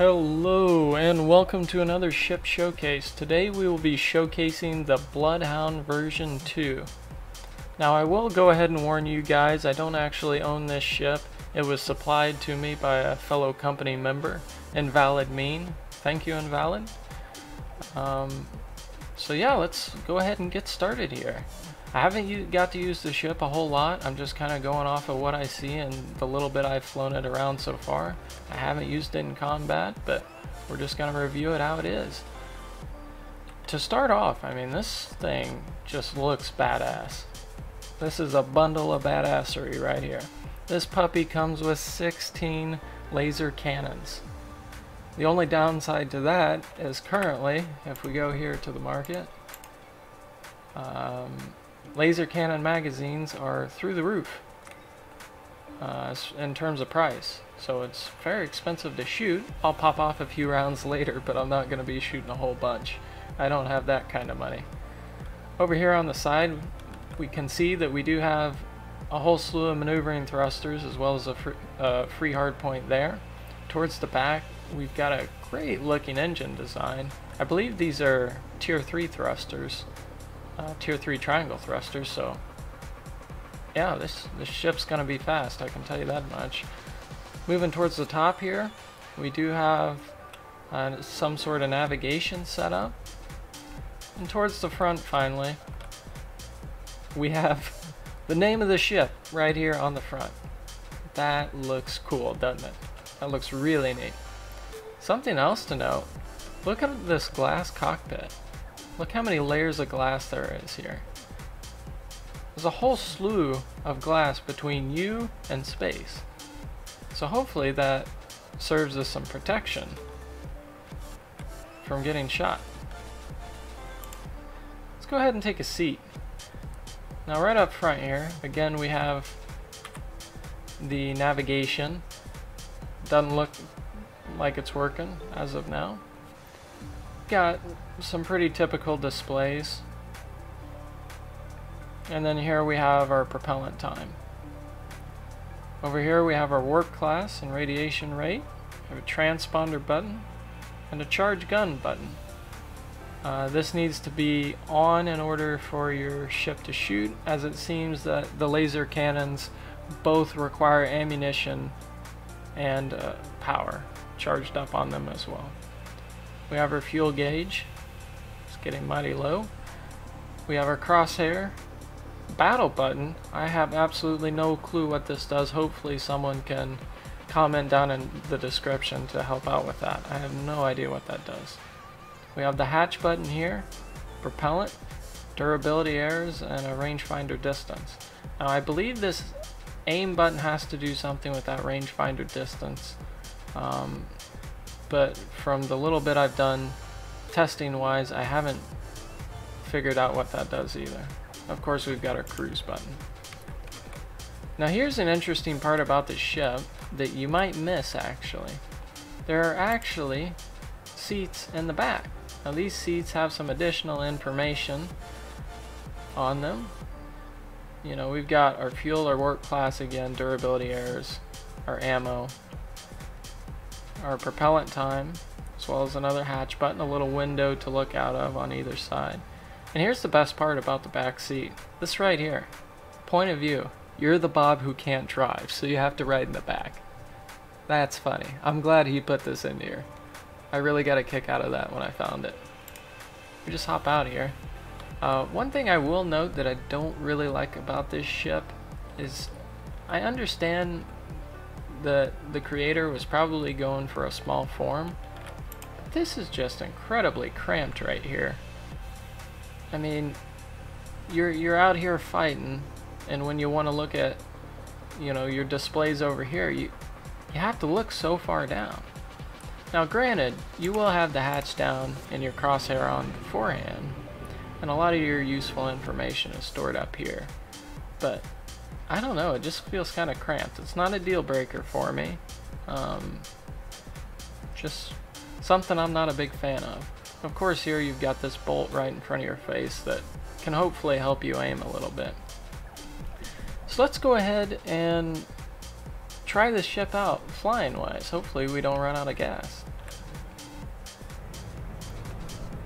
Hello and welcome to another ship showcase. Today we will be showcasing the Bloodhound version 2. Now I will go ahead and warn you guys, I don't actually own this ship. It was supplied to me by a fellow company member, Invalid Mean. Thank you Invalid. Um, so yeah, let's go ahead and get started here. I haven't got to use the ship a whole lot. I'm just kind of going off of what I see and the little bit I've flown it around so far. I haven't used it in combat, but we're just going to review it how it is. To start off, I mean, this thing just looks badass. This is a bundle of badassery right here. This puppy comes with 16 laser cannons. The only downside to that is currently, if we go here to the market, um, laser cannon magazines are through the roof uh, in terms of price. So it's very expensive to shoot. I'll pop off a few rounds later, but I'm not going to be shooting a whole bunch. I don't have that kind of money. Over here on the side, we can see that we do have a whole slew of maneuvering thrusters as well as a free, uh, free hardpoint there. Towards the back, we've got a great looking engine design. I believe these are tier 3 thrusters uh, tier 3 triangle thrusters, so yeah, this, this ship's gonna be fast, I can tell you that much. Moving towards the top here, we do have uh, some sort of navigation setup. And towards the front, finally, we have the name of the ship right here on the front. That looks cool, doesn't it? That looks really neat. Something else to note, look at this glass cockpit. Look how many layers of glass there is here. There's a whole slew of glass between you and space. So hopefully that serves as some protection from getting shot. Let's go ahead and take a seat. Now right up front here, again we have the navigation. Doesn't look like it's working as of now got some pretty typical displays. And then here we have our propellant time. Over here we have our warp class and radiation rate. We have a transponder button and a charge gun button. Uh, this needs to be on in order for your ship to shoot as it seems that the laser cannons both require ammunition and uh, power charged up on them as well. We have our fuel gauge. It's getting mighty low. We have our crosshair. Battle button. I have absolutely no clue what this does. Hopefully someone can comment down in the description to help out with that. I have no idea what that does. We have the hatch button here, propellant, durability errors, and a rangefinder distance. Now I believe this aim button has to do something with that rangefinder distance. Um, but from the little bit I've done testing wise, I haven't figured out what that does either. Of course, we've got our cruise button. Now here's an interesting part about the ship that you might miss actually. There are actually seats in the back. Now these seats have some additional information on them. You know, we've got our fuel, our warp class again, durability errors, our ammo, our propellant time, as well as another hatch button, a little window to look out of on either side. And here's the best part about the back seat. This right here. Point of view. You're the Bob who can't drive, so you have to ride in the back. That's funny. I'm glad he put this in here. I really got a kick out of that when I found it. We just hop out here. Uh, one thing I will note that I don't really like about this ship is I understand the the creator was probably going for a small form. But this is just incredibly cramped right here. I mean, you're you're out here fighting, and when you want to look at, you know, your displays over here, you you have to look so far down. Now, granted, you will have the hatch down and your crosshair on beforehand, and a lot of your useful information is stored up here. But I don't know, it just feels kind of cramped. It's not a deal breaker for me. Um, just something I'm not a big fan of. Of course here you've got this bolt right in front of your face that can hopefully help you aim a little bit. So let's go ahead and try this ship out flying wise. Hopefully we don't run out of gas.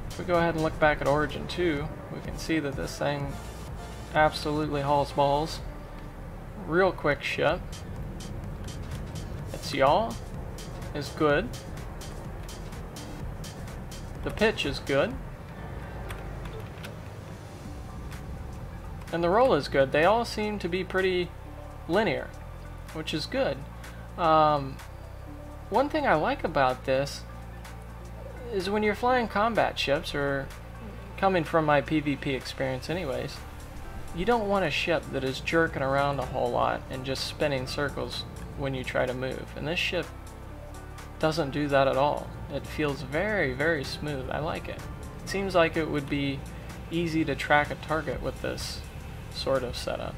If we go ahead and look back at Origin 2, we can see that this thing absolutely hauls balls. Real quick ship. Its yaw is good. The pitch is good. And the roll is good. They all seem to be pretty linear, which is good. Um, one thing I like about this is when you're flying combat ships, or coming from my PvP experience anyways, you don't want a ship that is jerking around a whole lot and just spinning circles when you try to move. And this ship doesn't do that at all. It feels very, very smooth. I like it. It seems like it would be easy to track a target with this sort of setup.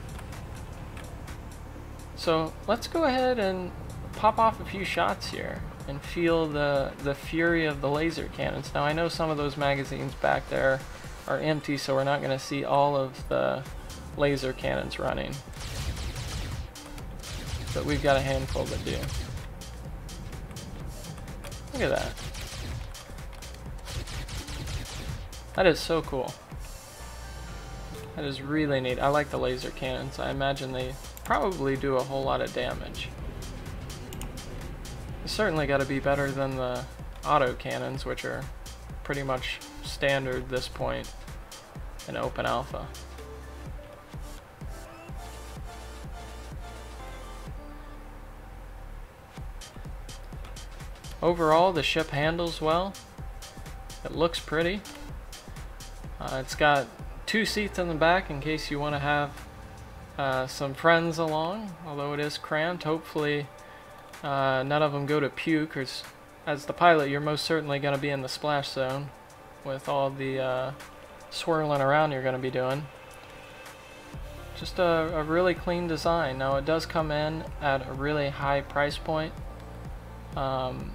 So let's go ahead and pop off a few shots here and feel the, the fury of the laser cannons. Now I know some of those magazines back there are empty so we're not going to see all of the laser cannons running. But we've got a handful that do. Look at that. That is so cool. That is really neat. I like the laser cannons. I imagine they probably do a whole lot of damage. It's certainly got to be better than the auto cannons, which are pretty much standard this point in open alpha. Overall, the ship handles well. It looks pretty. Uh, it's got two seats in the back in case you want to have uh, some friends along, although it is cramped. Hopefully uh, none of them go to puke, because as the pilot you're most certainly going to be in the splash zone with all the uh, swirling around you're going to be doing. Just a, a really clean design. Now it does come in at a really high price point. Um,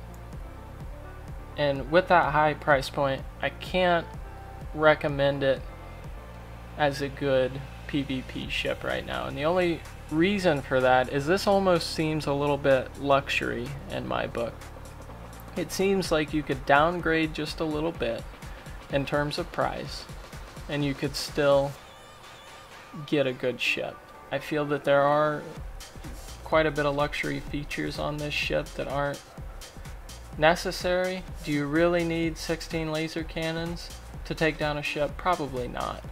and with that high price point, I can't recommend it as a good PvP ship right now. And the only reason for that is this almost seems a little bit luxury in my book. It seems like you could downgrade just a little bit in terms of price and you could still get a good ship. I feel that there are quite a bit of luxury features on this ship that aren't necessary. Do you really need 16 laser cannons to take down a ship? Probably not.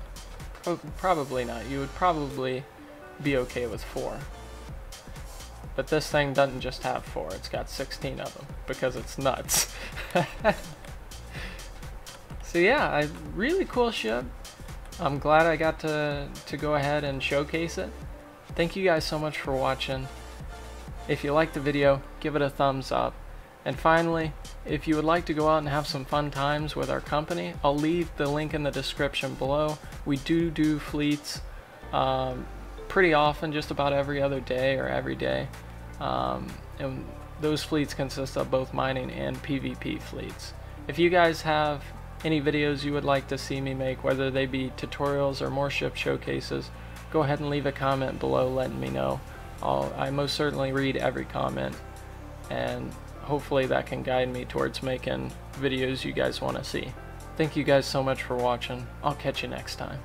Probably not. You would probably be okay with four. But this thing doesn't just have four, it's got 16 of them because it's nuts. so yeah, a really cool ship. I'm glad I got to, to go ahead and showcase it. Thank you guys so much for watching. If you liked the video, give it a thumbs up. And finally, if you would like to go out and have some fun times with our company, I'll leave the link in the description below. We do do fleets um, pretty often, just about every other day or every day. Um, and those fleets consist of both mining and PvP fleets. If you guys have any videos you would like to see me make, whether they be tutorials or more ship showcases, go ahead and leave a comment below letting me know. I'll, I most certainly read every comment and hopefully that can guide me towards making videos you guys want to see. Thank you guys so much for watching. I'll catch you next time.